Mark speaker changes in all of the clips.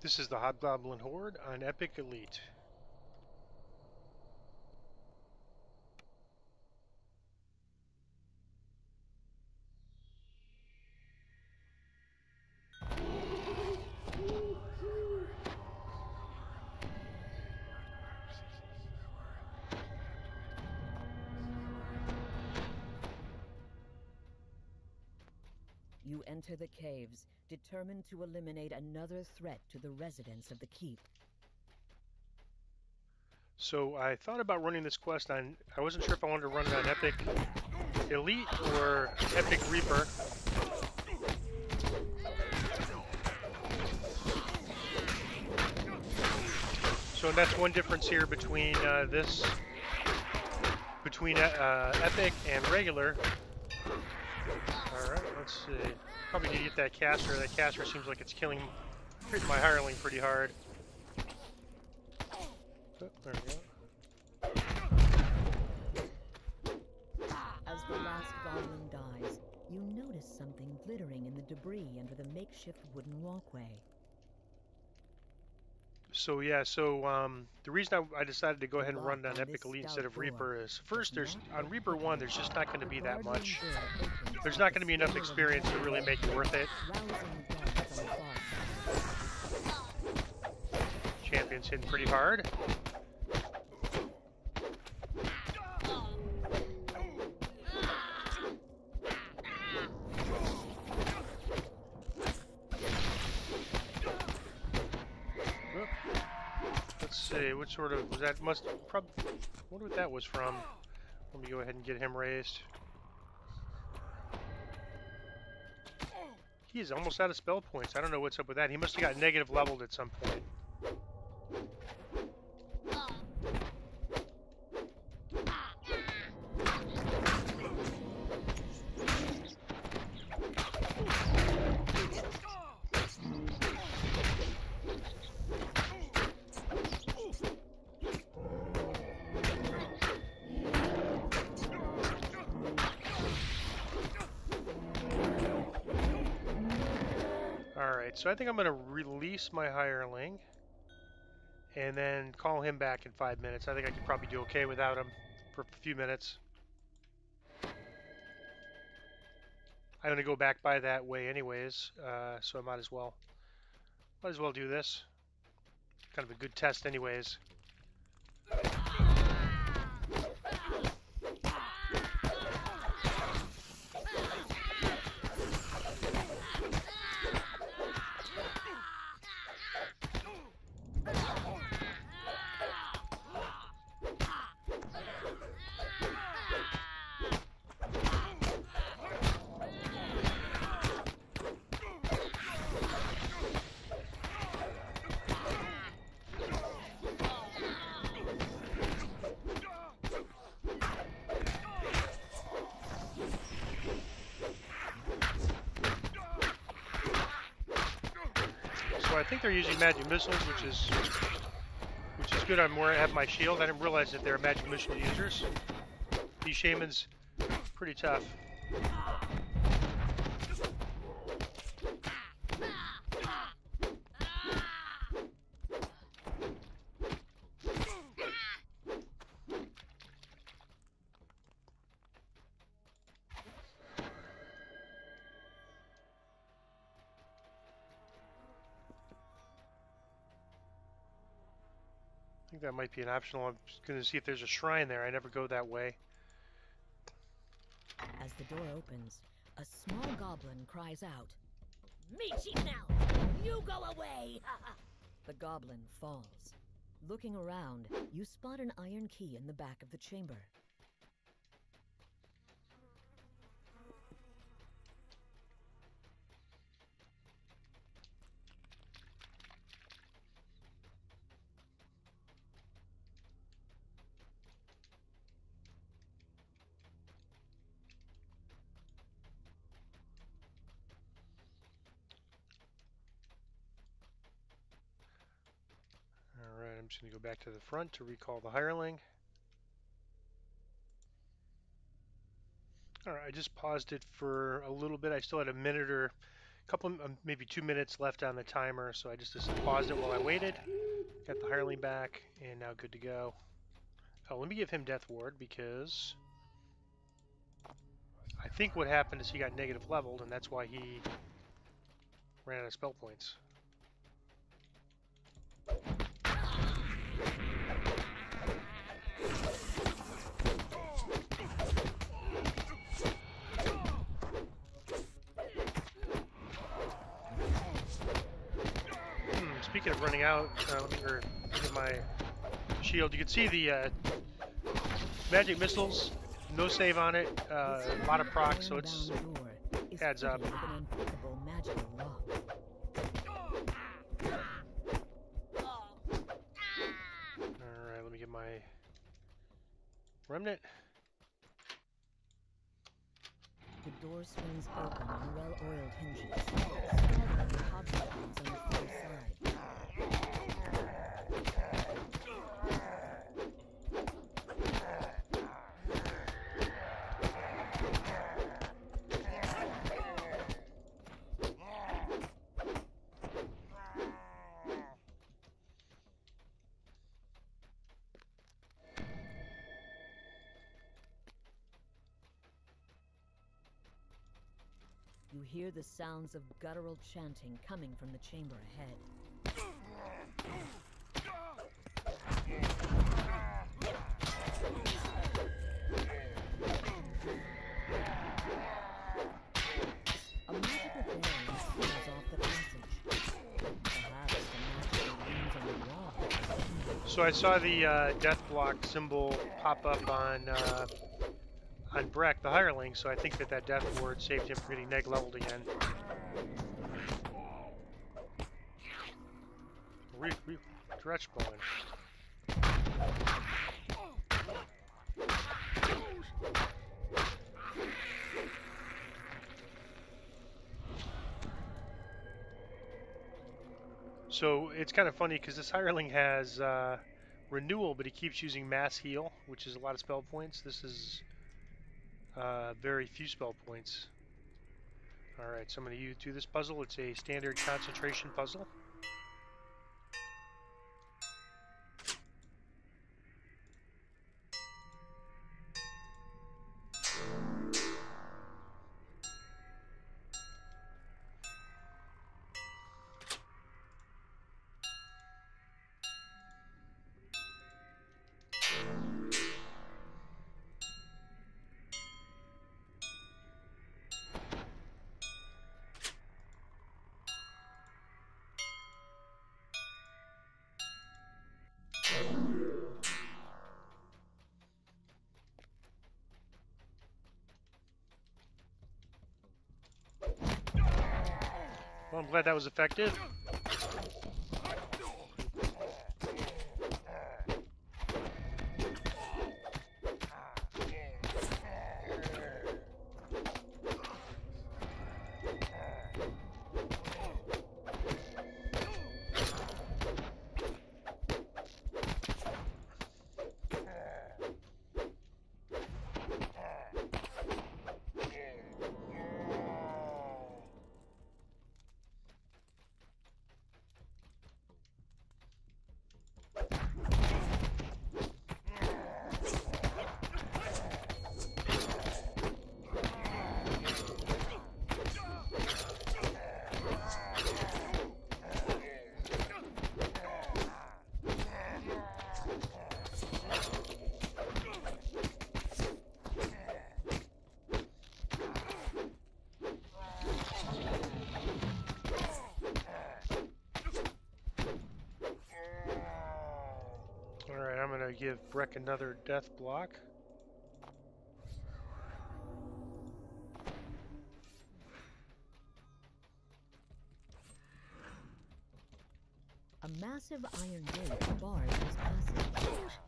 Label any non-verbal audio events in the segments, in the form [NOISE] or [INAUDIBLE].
Speaker 1: This is the Hobgoblin Horde on Epic Elite.
Speaker 2: Enter the caves, determined to eliminate another threat to the residents of the keep.
Speaker 1: So I thought about running this quest on, I wasn't sure if I wanted to run it on Epic Elite or Epic Reaper. So that's one difference here between uh, this, between uh, Epic and regular. Alright, let's see. Probably need to get that caster. That caster seems like it's killing my hireling pretty hard. Oh, there we go.
Speaker 2: Ah, as the last goblin dies, you notice something glittering in the debris under the makeshift wooden walkway.
Speaker 1: So yeah, so um, the reason I, I decided to go ahead and run on
Speaker 2: on
Speaker 1: Epic Elite instead of Reaper is first there's on Reaper one there's just not going to be that much. There's not going to be enough experience to really make it worth it.
Speaker 2: rousing guards on the far side.
Speaker 1: Champions hitting pretty hard. Sort of was that? Must probably wonder what that was from. Let me go ahead and get him raised. He is almost out of spell points. I don't know what's up with that. He must have got negative leveled at some point. Alright, so I think I'm going to release my hireling and then call him back in five minutes. I think I could probably do okay without him for a few minutes. I'm going to go back by that way anyways, uh, so I might as well might as well do this. Kind of a good test anyways. I think they're using magic missiles, which is which is good. I'm where I have my shield. I didn't realize that they're magic missile users. These shamans, pretty tough. I think that might be an optional. I'm just going to see if there's a shrine there. I never go that way.
Speaker 2: As the door opens, a small goblin cries out.
Speaker 3: Cheat now! You go away! [LAUGHS]
Speaker 2: The goblin falls. Looking around, you spot an iron key in the back of the chamber.
Speaker 1: Alright, I'm just going to go back to the front to recall the hireling. Alright, I just paused it for a little bit. I still had a minute or a couple, um, maybe two minutes left on the timer, so I just, just paused it while I waited. Got the hireling back, and now good to go. Oh, let me give him Death Ward because I think what happened is he got negative leveled, and that's why he ran out of spell points. Speaking of running out, uh, let me or my shield. You can see the uh, magic missiles, no save on it, uh, a lot of proc, so it's adds up. Alright, let me get my remnant.
Speaker 2: The door swings open on well-oiled hinges, startling hobgoblins on the far side. You hear the sounds of guttural chanting coming from the chamber ahead. A seals off the passage. Perhaps the on the wall.
Speaker 1: So I saw the uh, death block symbol pop up on uh, on Breck, the hireling, so I think that that death ward saved him from getting neg leveled again. Re, re, blowing. So it's kind of funny because this hireling has uh, renewal, but he keeps using mass heal, which is a lot of spell points. This is uh, very few spell points. All right, so I'm going to do this puzzle. It's a standard concentration puzzle. I'm glad that was effective. Alright, I'm gonna give Breck another death block.
Speaker 2: A massive iron gate bars his passage.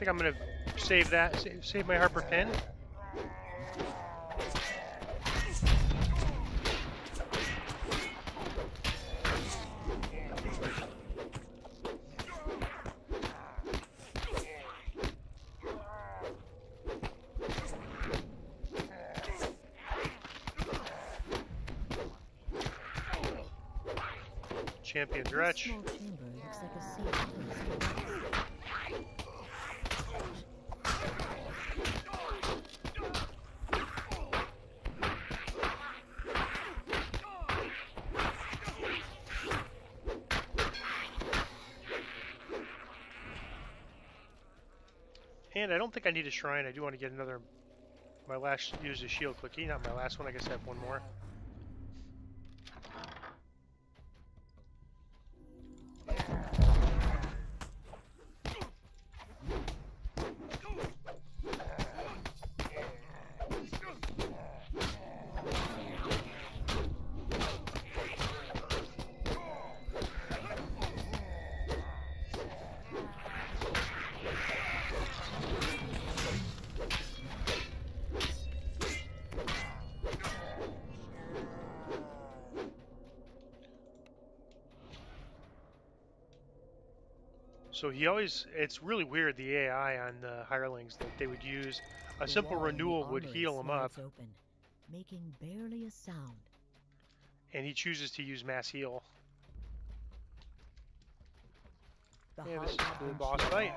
Speaker 1: Think I'm gonna save that, save, save my Harper pin. Champion Dretch.
Speaker 2: small chamber looks like a seat for a space.
Speaker 1: And I don't think I need a shrine. I do want to get another. My last use a shield cookie, not my last one. I guess I have one more. So he always, it's really weird the AI on the hirelings that they would use a simple
Speaker 2: wall in the
Speaker 1: renewal would heal him up,
Speaker 2: Open, making barely a sound.
Speaker 1: and he chooses to use mass heal.
Speaker 2: The
Speaker 1: Yeah, this is
Speaker 2: hobgoblin
Speaker 1: the boss fight.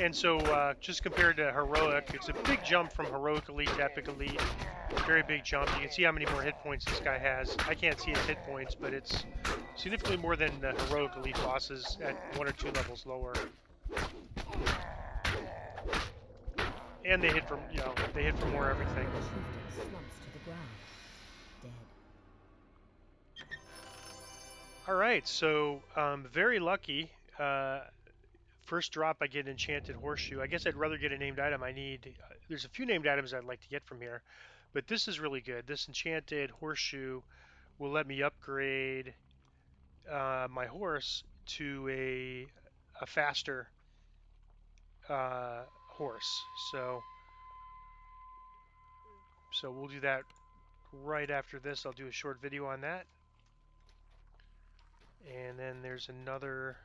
Speaker 1: And so, uh, just compared to heroic, it's a big jump from heroic elite to epic elite. Very big jump. You can see how many more hit points this guy has. I can't see his hit points, but it's significantly more than the heroic elite bosses at one or two levels lower. And they hit from, you know, they hit from more everything. All right, so um, very lucky. Uh, first drop, I get an enchanted horseshoe. I guess I'd rather get a named item. I need. Uh, there's a few named items I'd like to get from here, but this is really good. This enchanted horseshoe will let me upgrade uh, my horse to a a faster uh, horse. So so we'll do that right after this. I'll do a short video on that. And then there's another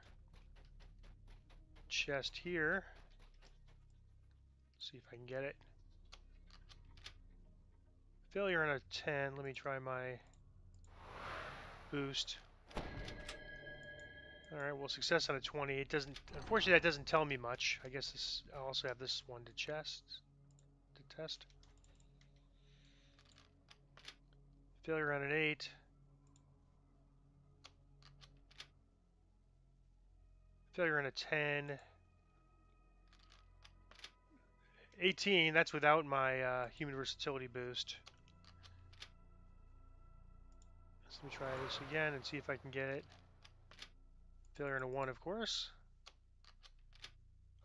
Speaker 1: chest here. See if I can get it. Failure on a 10. Let me try my boost. Alright, well success on a 20. It doesn't unfortunately that doesn't tell me much. I guess this I also have this one to chest to test. Failure on an 8. Failure on a 10. 18, that's without my uh, human versatility boost. Let me try this again and see if I can get it. Failure on a 1, of course.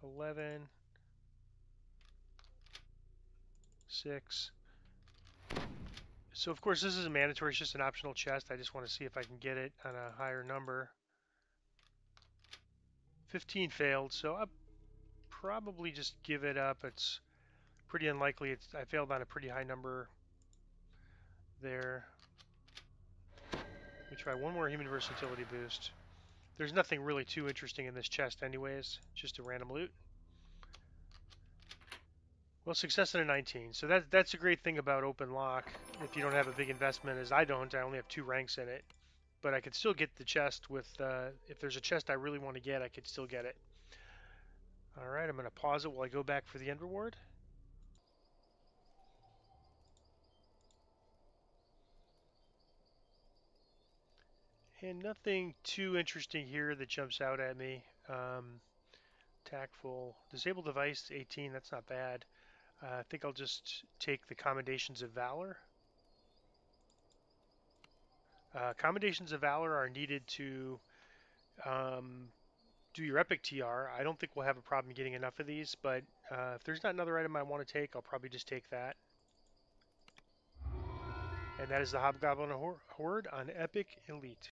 Speaker 1: 11. 6. So of course this is a mandatory, it's just an optional chest. I just want to see if I can get it on a higher number. 15 failed, so I'll probably just give it up. It's pretty unlikely. It's I failed on a pretty high number there. Me try one more human versatility boost. There's nothing really too interesting in this chest anyways, just a random loot. Well, success in a 19. So that, that's a great thing about open lock. If you don't have a big investment, as I don't, I only have two ranks in it. But I could still get the chest with, uh, if there's a chest I really want to get, I could still get it. Alright, I'm going to pause it while I go back for the end reward. And nothing too interesting here that jumps out at me. Um, tactful. Disabled device 18, that's not bad. Uh, I think I'll just take the Commendations of Valor. Uh, Commendations of Valor are needed to um, do your Epic TR. I don't think we'll have a problem getting enough of these, but uh, if there's not another item I want to take, I'll probably just take that. And that is the Hobgoblin Horde on Epic Elite.